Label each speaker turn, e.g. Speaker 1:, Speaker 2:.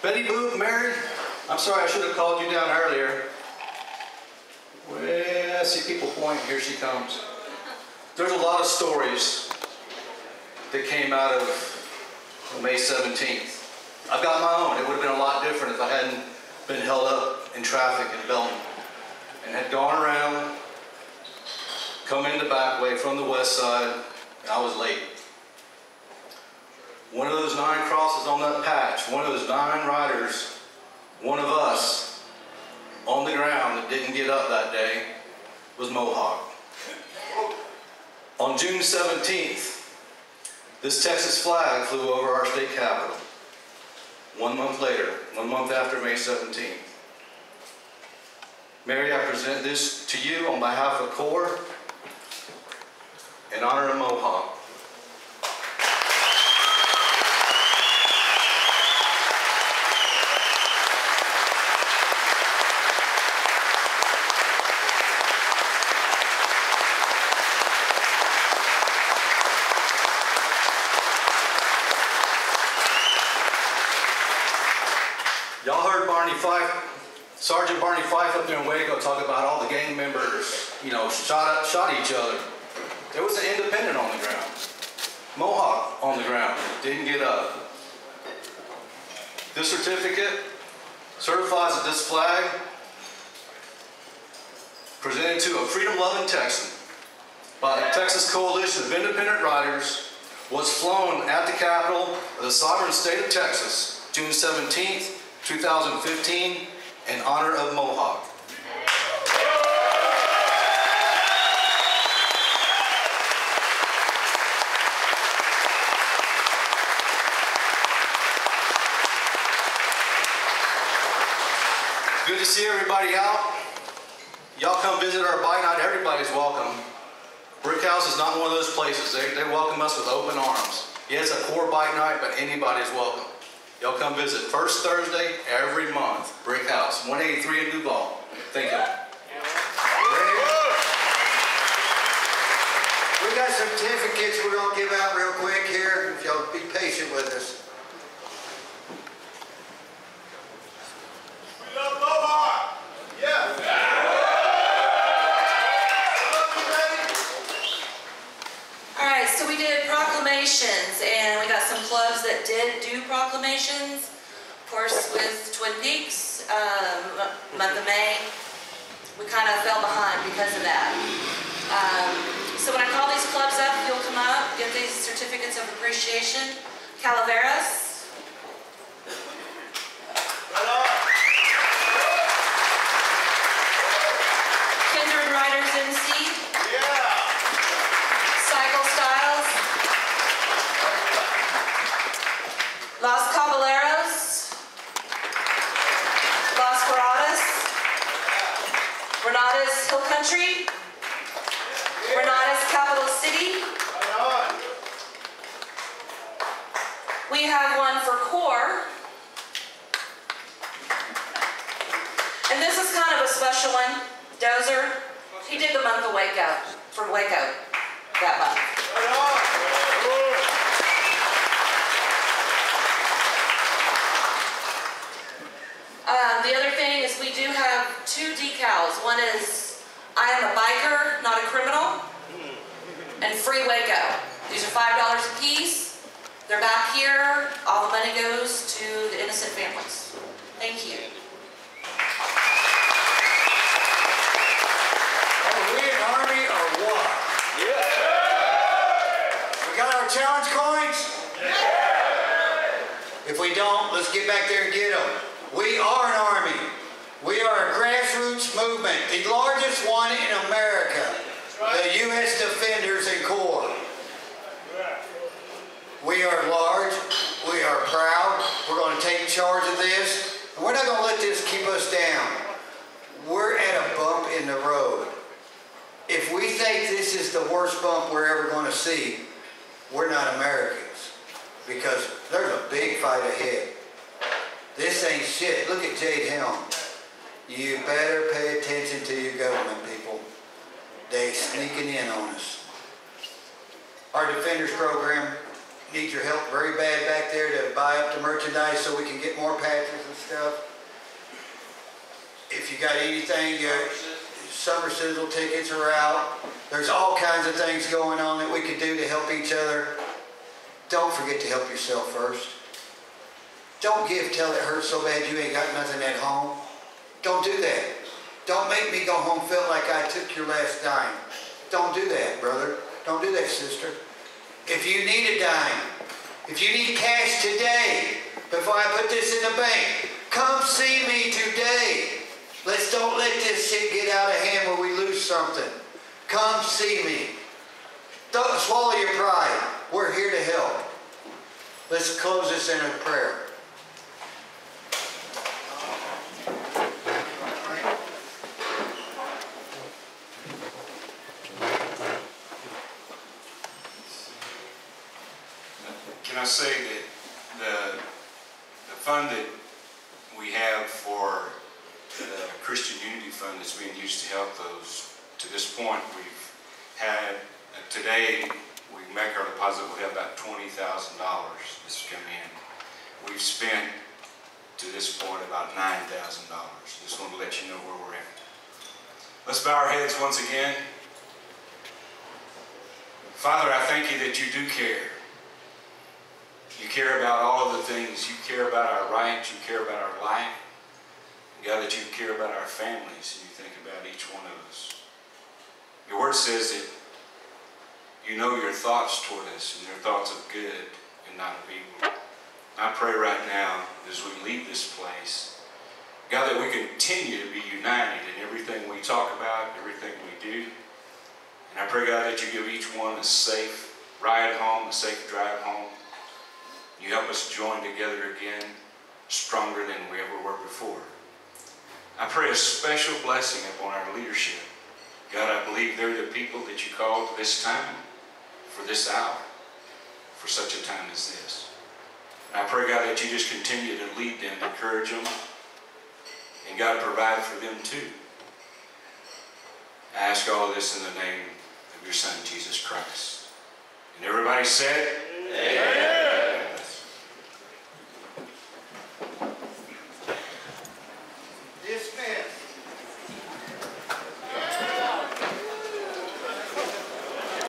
Speaker 1: Betty Boo, Mary, I'm sorry, I should have called you down earlier. Well, I see people pointing, here she comes. There's a lot of stories that came out of May 17th. I've got my own. It would have been a lot different if I hadn't been held up in traffic in Belton and had gone around, come in the back way from the west side, and I was late. One of those nine crosses on that patch, one of those nine riders, one of us on the ground that didn't get up that day was Mohawk. On June 17th, this Texas flag flew over our state capitol. One month later, one month after May 17th. Mary, I present this to you on behalf of CORE in honor of Mohawk. Y'all heard Barney Fife, Sergeant Barney Fife up there in Waco talk about all the gang members, you know, shot, shot each other. There was an independent on the ground. Mohawk on the ground, didn't get up. This certificate certifies that this flag presented to a freedom-loving Texan by the Texas Coalition of Independent Riders was flown at the capital of the sovereign state of Texas, June 17th, 2015, in honor of Mohawk. Good to see everybody out. Y'all come visit our bike night. Everybody's welcome. Brick House is not one of those places. They, they welcome us with open arms. Yes, a core bike night, but anybody's welcome. Y'all come visit first Thursday every month. Brick House, 183 in Duval. Thank you.
Speaker 2: We got certificates we're gonna give out real quick here, if y'all be patient with us.
Speaker 3: We love Mohawk. Yes. Love you, baby.
Speaker 4: All right, so we did proclamations, and we got some clubs that did do proclamations. Of course, with Twin Peaks, um, month of May, we kind of fell behind because of that. Um, so when I call these clubs up, you'll come up, get these certificates of appreciation. Calaveras, Hill Country, Renata's Capital City. We have one for Core. And this is kind of a special one. Dozer, he did the month of Waco, from Waco that month.
Speaker 3: Right on.
Speaker 4: Um, the other thing is we do have two decals. One is I am a biker, not a criminal, and free Waco. These are five dollars a piece. They're back here. All the money goes to the innocent families. Thank you.
Speaker 2: Are we an army or what? Yeah. We got our challenge coins? Yeah. If we don't, let's get back there and get them. We are an army. We are a grassroots movement, the largest one in America. The U.S. Defenders and CORE. We are large. We are proud. We're going to take charge of this. And we're not going to let this keep us down. We're at a bump in the road. If we think this is the worst bump we're ever going to see, we're not Americans. Because there's a big fight ahead. This ain't shit. Look at Jade Helm. You better pay attention to your government, people. They sneaking in on us. Our Defenders program, need your help very bad back there to buy up the merchandise so we can get more patches and stuff. If you got anything, your summer sizzle tickets are out. There's all kinds of things going on that we could do to help each other. Don't forget to help yourself first. Don't give till it hurts so bad you ain't got nothing at home. Don't do that. Don't make me go home feel like I took your last dime. Don't do that, brother. Don't do that, sister. If you need a dime, if you need cash today, before I put this in the bank, come see me today. Let's don't let this shit get out of hand where we lose something. Come see me. Don't swallow your pride. We're here to help. Let's close this in a prayer.
Speaker 5: I say that the, the fund that we have for the Christian Unity Fund that's being used to help those, to this point, we've had, uh, today, we make our deposit, we have about twenty thousand dollars that's come in. We've spent, to this point, about nine thousand dollars. Just want to let you know where we're at. Let's bow our heads once again. Father, I thank you that you do care. You care about all of the things. You care about our rights. You care about our life. God, that you care about our families and you think about each one of us. Your word says that you know your thoughts toward us and your thoughts of good and not of evil. I pray right now as we leave this place, God, that we continue to be united in everything we talk about, everything we do. And I pray, God, that you give each one a safe ride home, a safe drive home. You help us join together again, stronger than we ever were before. I pray a special blessing upon our leadership. God, I believe they're the people that you called this time, for this hour, for such a time as this. And I pray, God, that you just continue to lead them, encourage them, and God, provide for them too. I ask all this in the name of your Son, Jesus Christ. And everybody said, Amen.